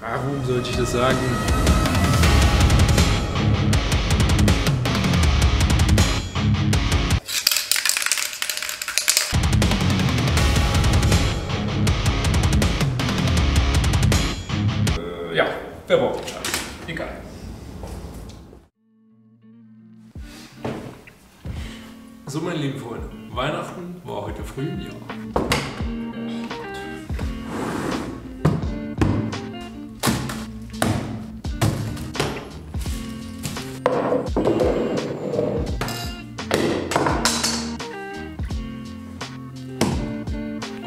Warum sollte ich das sagen? Und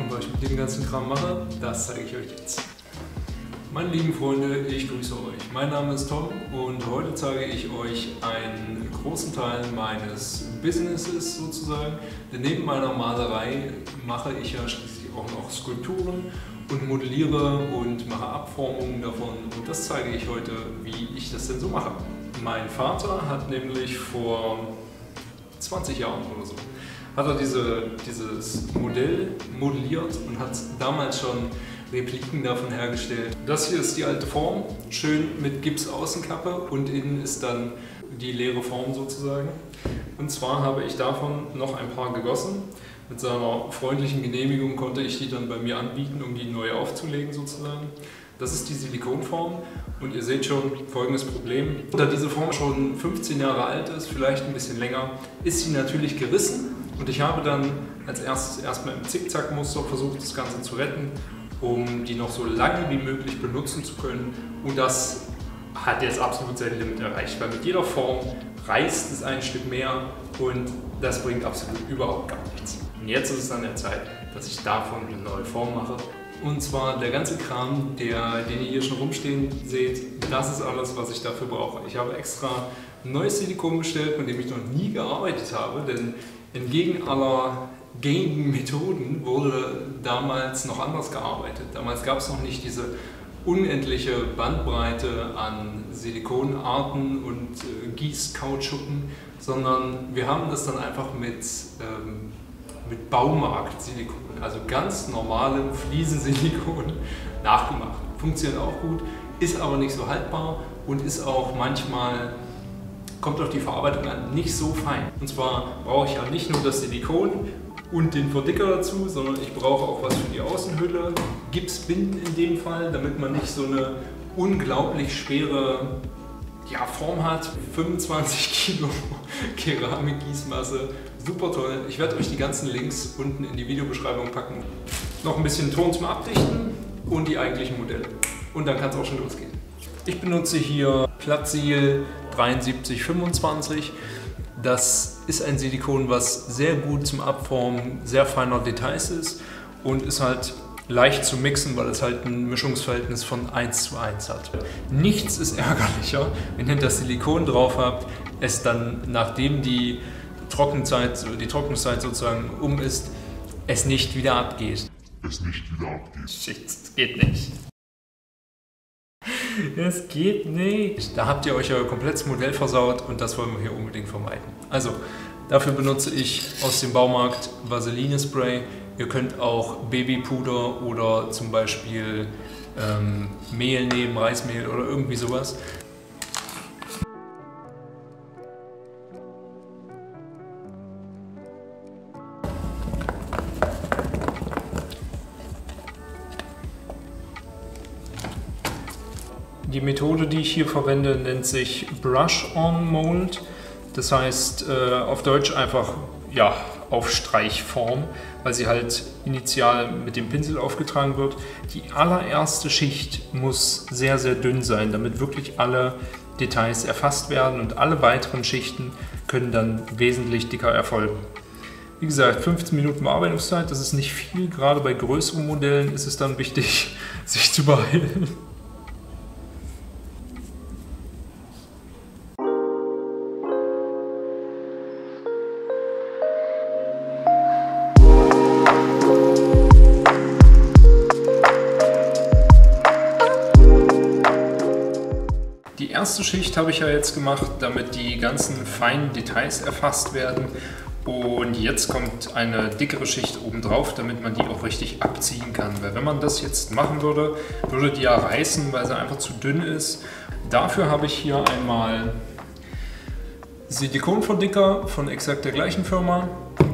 was ich mit dem ganzen Kram mache, das zeige ich euch jetzt. Meine lieben Freunde, ich grüße euch. Mein Name ist Tom und heute zeige ich euch einen großen Teil meines Businesses sozusagen. Denn neben meiner Malerei mache ich ja schließlich auch noch Skulpturen und modelliere und mache Abformungen davon und das zeige ich heute, wie ich das denn so mache. Mein Vater hat nämlich vor 20 Jahren oder so hat er diese, dieses Modell modelliert und hat damals schon Repliken davon hergestellt. Das hier ist die alte Form, schön mit Gipsaußenkappe und innen ist dann die leere Form sozusagen. Und zwar habe ich davon noch ein paar gegossen. Mit seiner freundlichen Genehmigung konnte ich die dann bei mir anbieten, um die neu aufzulegen sozusagen. Das ist die Silikonform und ihr seht schon folgendes Problem. Da diese Form schon 15 Jahre alt ist, vielleicht ein bisschen länger, ist sie natürlich gerissen und ich habe dann als erstes erstmal im Zickzackmuster versucht, das Ganze zu retten, um die noch so lange wie möglich benutzen zu können und das hat jetzt absolut sein Limit erreicht, weil mit jeder Form reißt es ein Stück mehr und das bringt absolut überhaupt gar nichts. Und jetzt ist es an der Zeit, dass ich davon eine neue Form mache und zwar der ganze Kram, der, den ihr hier schon rumstehen seht, das ist alles, was ich dafür brauche. Ich habe extra neues Silikon bestellt, mit dem ich noch nie gearbeitet habe, denn entgegen aller gängigen Methoden wurde damals noch anders gearbeitet. Damals gab es noch nicht diese unendliche Bandbreite an Silikonarten und äh, Gießkautschuken, sondern wir haben das dann einfach mit, ähm, mit Baumarkt-Silikon also ganz normalem Fliesensilikon, nachgemacht. Funktioniert auch gut, ist aber nicht so haltbar und ist auch manchmal, kommt auf die Verarbeitung an, nicht so fein. Und zwar brauche ich ja nicht nur das Silikon und den Verdicker dazu, sondern ich brauche auch was für die Außenhülle, Gipsbinden in dem Fall, damit man nicht so eine unglaublich schwere ja, Form hat. 25 Kilo Keramikgießmasse Super toll. Ich werde euch die ganzen Links unten in die Videobeschreibung packen. Noch ein bisschen Ton zum Abdichten und die eigentlichen Modelle. Und dann kann es auch schon losgehen. Ich benutze hier Platzsil 7325. Das ist ein Silikon, was sehr gut zum Abformen sehr feiner Details ist und ist halt leicht zu mixen, weil es halt ein Mischungsverhältnis von 1 zu 1 hat. Nichts ist ärgerlicher, wenn ihr das Silikon drauf habt, es dann, nachdem die Trockenzeit, die Trockenzeit sozusagen um ist, es nicht wieder abgeht. Es nicht wieder abgeht. Shit, das geht nicht. Es geht nicht. Da habt ihr euch euer komplettes Modell versaut und das wollen wir hier unbedingt vermeiden. Also, dafür benutze ich aus dem Baumarkt Vaseline Spray. Ihr könnt auch Babypuder oder zum Beispiel ähm, Mehl nehmen, Reismehl oder irgendwie sowas. Die Methode, die ich hier verwende, nennt sich Brush-on-Mold. Das heißt äh, auf Deutsch einfach ja, Aufstreichform, weil sie halt initial mit dem Pinsel aufgetragen wird. Die allererste Schicht muss sehr, sehr dünn sein, damit wirklich alle Details erfasst werden und alle weiteren Schichten können dann wesentlich dicker erfolgen. Wie gesagt, 15 Minuten Bearbeitungszeit, das ist nicht viel. Gerade bei größeren Modellen ist es dann wichtig, sich zu beeilen. Ja jetzt gemacht, damit die ganzen feinen Details erfasst werden. Und jetzt kommt eine dickere Schicht oben drauf, damit man die auch richtig abziehen kann. Weil wenn man das jetzt machen würde, würde die ja reißen, weil sie einfach zu dünn ist. Dafür habe ich hier einmal Silikonverdicker von exakt der gleichen Firma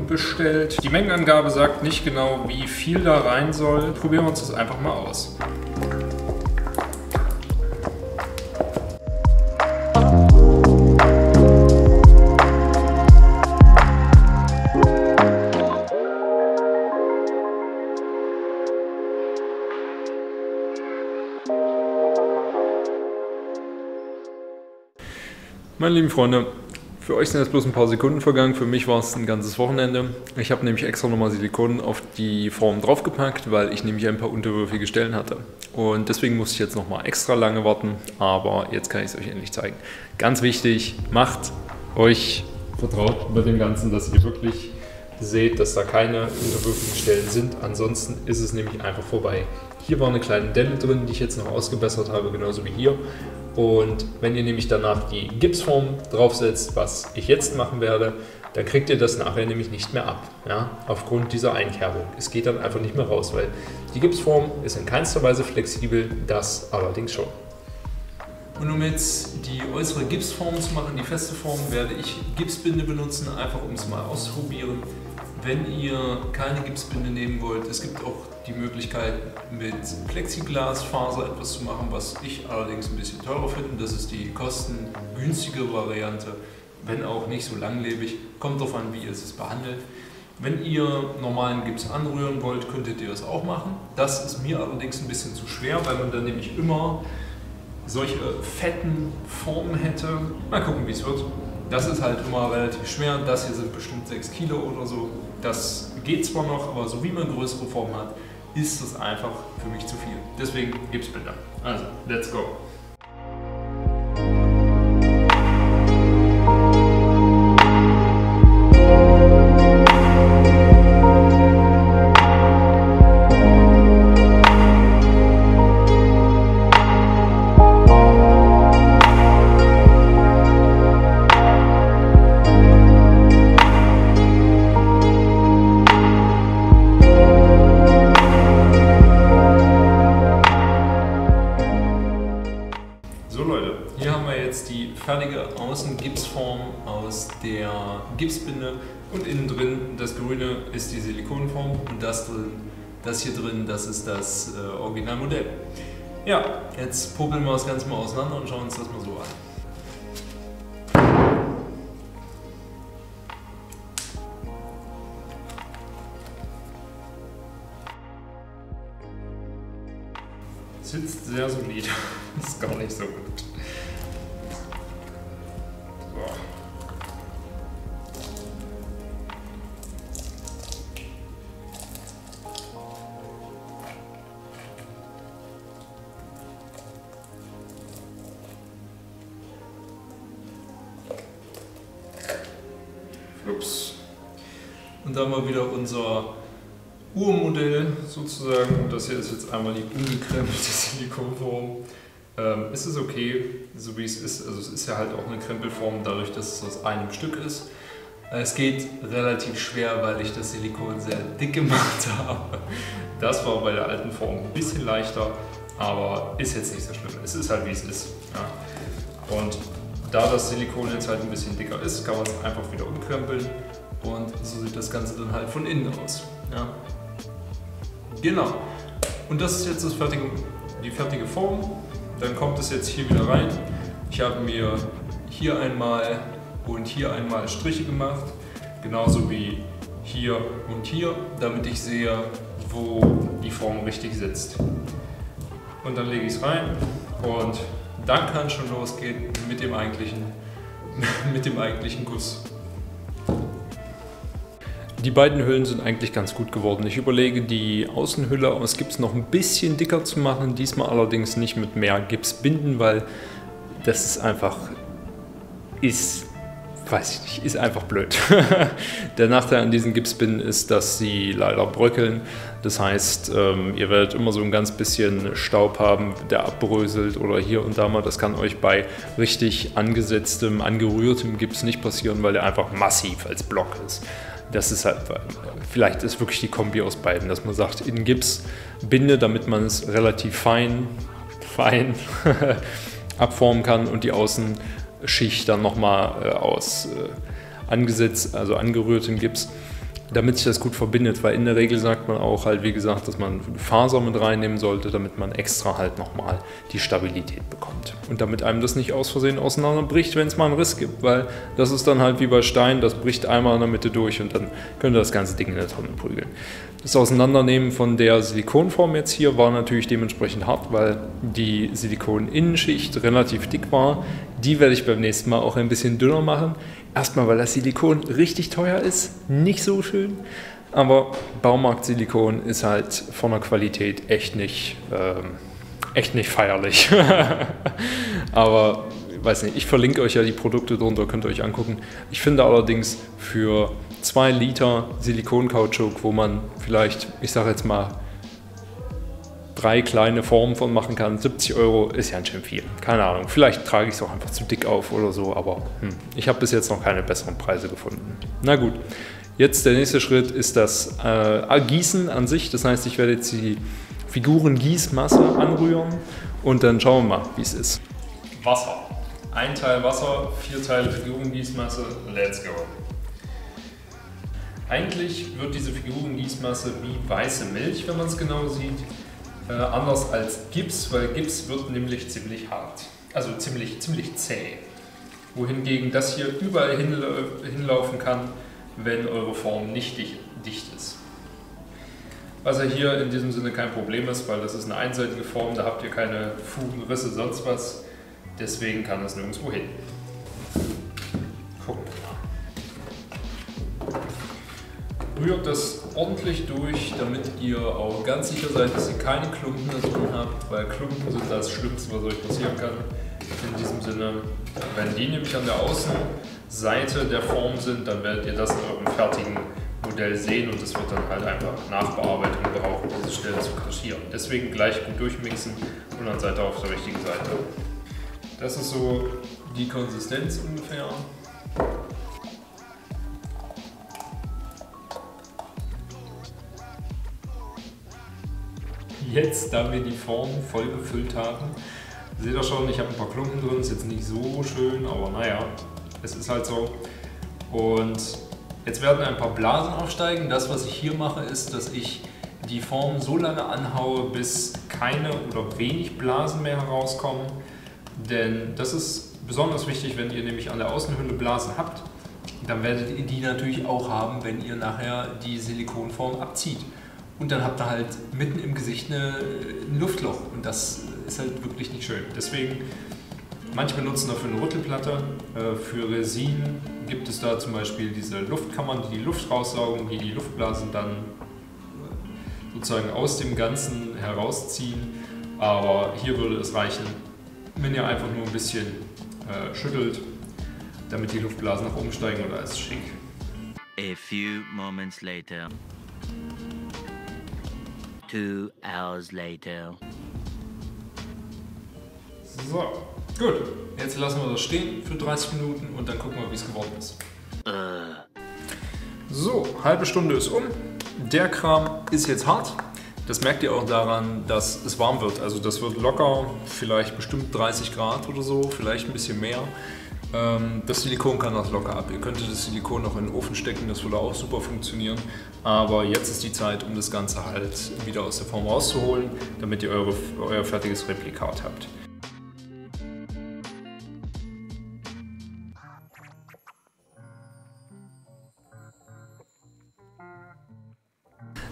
bestellt. Die Mengenangabe sagt nicht genau, wie viel da rein soll. Probieren wir uns das einfach mal aus. Meine lieben Freunde, für euch sind jetzt bloß ein paar Sekunden vergangen, für mich war es ein ganzes Wochenende. Ich habe nämlich extra nochmal Silikon auf die Form draufgepackt, weil ich nämlich ein paar unterwürfige Stellen hatte. Und deswegen musste ich jetzt nochmal extra lange warten, aber jetzt kann ich es euch endlich zeigen. Ganz wichtig, macht euch vertraut mit dem Ganzen, dass ihr wirklich seht, dass da keine unterwürfigen Stellen sind. Ansonsten ist es nämlich einfach vorbei. Hier war eine kleine Delle drin, die ich jetzt noch ausgebessert habe, genauso wie hier. Und wenn ihr nämlich danach die Gipsform draufsetzt, was ich jetzt machen werde, dann kriegt ihr das nachher nämlich nicht mehr ab, ja, aufgrund dieser Einkerbung. Es geht dann einfach nicht mehr raus, weil die Gipsform ist in keinster Weise flexibel, das allerdings schon. Und um jetzt die äußere Gipsform zu machen, die feste Form, werde ich Gipsbinde benutzen, einfach um es mal auszuprobieren. Wenn ihr keine Gipsbinde nehmen wollt, es gibt auch die Möglichkeit mit Plexiglasfaser etwas zu machen, was ich allerdings ein bisschen teurer finde. Das ist die kostengünstige Variante, wenn auch nicht so langlebig. Kommt darauf an, wie ihr es behandelt. Wenn ihr normalen Gips anrühren wollt, könntet ihr das auch machen. Das ist mir allerdings ein bisschen zu schwer, weil man dann nämlich immer solche fetten Formen hätte. Mal gucken, wie es wird. Das ist halt immer relativ schwer. Das hier sind bestimmt 6 Kilo oder so. Das geht zwar noch, aber so wie man größere Formen hat, ist das einfach für mich zu viel. Deswegen Gipsbinder. Also, let's go. Silikonform und das drin, das hier drin, das ist das äh, Originalmodell. Ja, jetzt puppeln wir das Ganze mal auseinander und schauen uns das mal so an. Sitzt sehr solide, ist gar nicht so gut. Und dann mal wieder unser Urmodell sozusagen. Das hier ist jetzt einmal die ungekrempelte Silikonform. Ähm, ist es okay, so wie es ist. Also es ist ja halt auch eine Krempelform, dadurch, dass es aus einem Stück ist. Es geht relativ schwer, weil ich das Silikon sehr dick gemacht habe. Das war bei der alten Form ein bisschen leichter, aber ist jetzt nicht so schlimm. Es ist halt wie es ist. Ja. Und da das Silikon jetzt halt ein bisschen dicker ist, kann man es einfach wieder umkrempeln und so sieht das Ganze dann halt von innen aus. Ja. Genau. Und das ist jetzt das fertige, die fertige Form. Dann kommt es jetzt hier wieder rein. Ich habe mir hier einmal und hier einmal Striche gemacht, genauso wie hier und hier, damit ich sehe, wo die Form richtig sitzt. Und dann lege ich es rein und dann kann es schon losgehen mit dem eigentlichen, mit dem eigentlichen Guss. Die beiden Hüllen sind eigentlich ganz gut geworden. Ich überlege, die Außenhülle aus Gips noch ein bisschen dicker zu machen, diesmal allerdings nicht mit mehr Gips binden, weil das ist einfach ist weiß ich nicht, ist einfach blöd. Der Nachteil an diesen Gipsbinden ist, dass sie leider bröckeln. Das heißt, ähm, ihr werdet immer so ein ganz bisschen Staub haben, der abbröselt oder hier und da mal. Das kann euch bei richtig angesetztem, angerührtem Gips nicht passieren, weil der einfach massiv als Block ist. Das ist halt, vielleicht ist wirklich die Kombi aus beiden, dass man sagt, in Gips binde, damit man es relativ fein, fein abformen kann und die Außenschicht dann nochmal äh, aus äh, angesetzt, also angerührtem Gips damit sich das gut verbindet, weil in der Regel sagt man auch halt, wie gesagt, dass man Faser mit reinnehmen sollte, damit man extra halt nochmal die Stabilität bekommt. Und damit einem das nicht aus Versehen auseinanderbricht, wenn es mal einen Riss gibt, weil das ist dann halt wie bei Stein, das bricht einmal in der Mitte durch und dann könnte das ganze Ding in der Tonne prügeln. Das Auseinandernehmen von der Silikonform jetzt hier war natürlich dementsprechend hart, weil die Silikoninnenschicht relativ dick war. Die werde ich beim nächsten Mal auch ein bisschen dünner machen. Erstmal, weil das Silikon richtig teuer ist, nicht so schön. Aber Baumarkt-Silikon ist halt von der Qualität echt nicht, ähm, echt nicht feierlich. Aber weiß nicht, ich verlinke euch ja die Produkte drunter, könnt ihr euch angucken. Ich finde allerdings für 2 Liter Silikonkautschuk, wo man vielleicht, ich sage jetzt mal, drei kleine Formen von machen kann. 70 Euro ist ja ein schön viel. Keine Ahnung. Vielleicht trage ich es auch einfach zu dick auf oder so, aber hm, ich habe bis jetzt noch keine besseren Preise gefunden. Na gut. Jetzt der nächste Schritt ist das äh, Gießen an sich. Das heißt, ich werde jetzt die Figurengießmasse anrühren und dann schauen wir mal, wie es ist. Wasser. Ein Teil Wasser, vier Teile Figurengießmasse. Let's go. Eigentlich wird diese Figurengießmasse wie weiße Milch, wenn man es genau sieht, äh, anders als Gips, weil Gips wird nämlich ziemlich hart, also ziemlich, ziemlich zäh. Wohingegen das hier überall hinlaufen kann, wenn eure Form nicht dicht ist. Was ja hier in diesem Sinne kein Problem ist, weil das ist eine einseitige Form, da habt ihr keine Fugen, Risse, sonst was. Deswegen kann es nirgendwo hin. Gucken rührt das ordentlich durch, damit ihr auch ganz sicher seid, dass ihr keine Klumpen da drin habt, weil Klumpen sind das Schlimmste, was euch passieren kann. In diesem Sinne, wenn die nämlich an der Außenseite der Form sind, dann werdet ihr das in eurem fertigen Modell sehen und es wird dann halt einfach Nachbearbeitung brauchen, diese Stelle zu kaschieren. Deswegen gleich gut durchmixen und dann seid ihr auf der richtigen Seite. Das ist so die Konsistenz ungefähr. Jetzt, da wir die Form voll gefüllt haben, seht ihr schon, ich habe ein paar Klumpen drin, ist jetzt nicht so schön, aber naja, es ist halt so. Und jetzt werden ein paar Blasen aufsteigen. Das, was ich hier mache, ist, dass ich die Form so lange anhaue, bis keine oder wenig Blasen mehr herauskommen. Denn das ist besonders wichtig, wenn ihr nämlich an der Außenhülle Blasen habt, dann werdet ihr die natürlich auch haben, wenn ihr nachher die Silikonform abzieht. Und dann habt ihr halt mitten im Gesicht eine, ein Luftloch und das ist halt wirklich nicht schön. Deswegen, manche benutzen dafür eine Rüttelplatte. Äh, für Resin gibt es da zum Beispiel diese Luftkammern, die die Luft raussaugen, die die Luftblasen dann sozusagen aus dem Ganzen herausziehen. Aber hier würde es reichen, wenn ihr einfach nur ein bisschen äh, schüttelt, damit die Luftblasen nach oben steigen und alles schick. A few moments later. Two hours later. So, gut. Jetzt lassen wir das stehen für 30 Minuten und dann gucken wir, wie es geworden ist. Uh. So, halbe Stunde ist um. Der Kram ist jetzt hart. Das merkt ihr auch daran, dass es warm wird. Also das wird locker, vielleicht bestimmt 30 Grad oder so, vielleicht ein bisschen mehr. Ähm, das Silikon kann das locker ab. Ihr könntet das Silikon noch in den Ofen stecken, das würde auch super funktionieren. Aber jetzt ist die Zeit, um das Ganze halt wieder aus der Form rauszuholen, damit ihr eure, euer fertiges Replikat habt.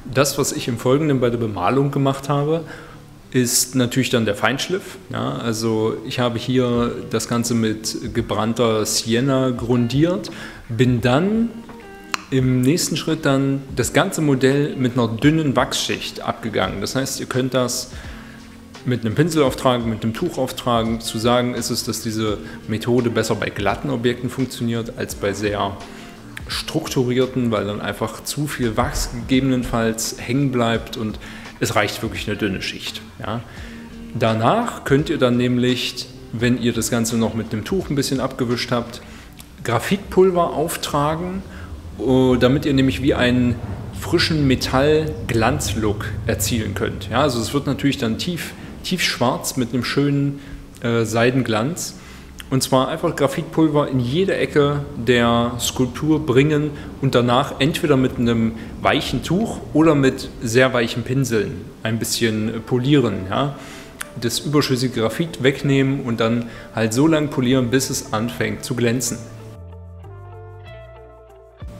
Das, was ich im Folgenden bei der Bemalung gemacht habe, ist natürlich dann der Feinschliff. Ja, also ich habe hier das Ganze mit gebrannter Sienna grundiert, bin dann im nächsten Schritt dann das ganze Modell mit einer dünnen Wachsschicht abgegangen. Das heißt, ihr könnt das mit einem Pinsel auftragen, mit einem Tuch auftragen. Zu sagen ist es, dass diese Methode besser bei glatten Objekten funktioniert als bei sehr strukturierten, weil dann einfach zu viel Wachs gegebenenfalls hängen bleibt und es reicht wirklich eine dünne Schicht. Ja. Danach könnt ihr dann nämlich, wenn ihr das Ganze noch mit einem Tuch ein bisschen abgewischt habt, Graphitpulver auftragen, äh, damit ihr nämlich wie einen frischen Metall-Glanzlook erzielen könnt. Ja, also es wird natürlich dann tief, tief schwarz mit einem schönen äh, Seidenglanz. Und zwar einfach Graphitpulver in jede Ecke der Skulptur bringen und danach entweder mit einem weichen Tuch oder mit sehr weichen Pinseln ein bisschen polieren. Ja? Das überschüssige Graphit wegnehmen und dann halt so lange polieren, bis es anfängt zu glänzen.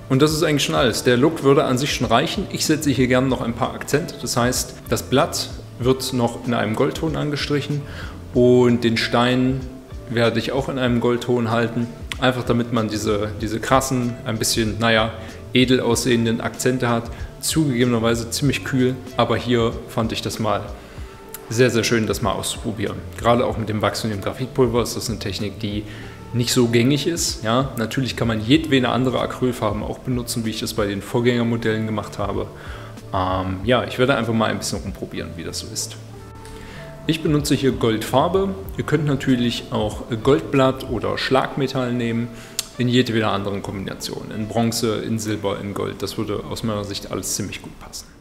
Und das ist eigentlich schon alles. Der Look würde an sich schon reichen. Ich setze hier gerne noch ein paar Akzente. Das heißt, das Blatt wird noch in einem Goldton angestrichen und den Stein werde ich auch in einem Goldton halten. Einfach damit man diese, diese krassen, ein bisschen, naja, edel aussehenden Akzente hat. Zugegebenerweise ziemlich kühl, aber hier fand ich das mal sehr, sehr schön, das mal auszuprobieren. Gerade auch mit dem Wachs und dem Graphitpulver ist das eine Technik, die nicht so gängig ist. Ja, natürlich kann man jedwede andere Acrylfarben auch benutzen, wie ich das bei den Vorgängermodellen gemacht habe. Ähm, ja, ich werde einfach mal ein bisschen rumprobieren, wie das so ist. Ich benutze hier Goldfarbe. Ihr könnt natürlich auch Goldblatt oder Schlagmetall nehmen in jedweder anderen Kombination. In Bronze, in Silber, in Gold. Das würde aus meiner Sicht alles ziemlich gut passen.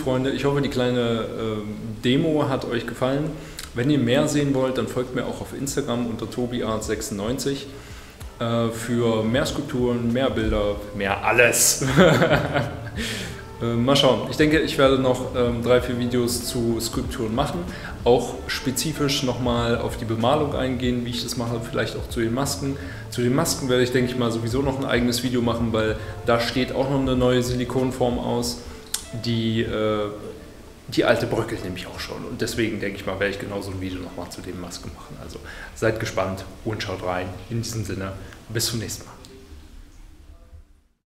Freunde, ich hoffe, die kleine äh, Demo hat euch gefallen. Wenn ihr mehr sehen wollt, dann folgt mir auch auf Instagram unter tobiart96 äh, für mehr Skulpturen, mehr Bilder, mehr alles. äh, mal schauen. Ich denke, ich werde noch ähm, drei, vier Videos zu Skulpturen machen. Auch spezifisch nochmal auf die Bemalung eingehen, wie ich das mache, vielleicht auch zu den Masken. Zu den Masken werde ich, denke ich mal, sowieso noch ein eigenes Video machen, weil da steht auch noch eine neue Silikonform aus die, äh, die alte bröckelt nämlich auch schon. Und deswegen denke ich mal, werde ich genauso ein Video nochmal zu dem Maske machen. Also seid gespannt und schaut rein. In diesem Sinne, bis zum nächsten Mal.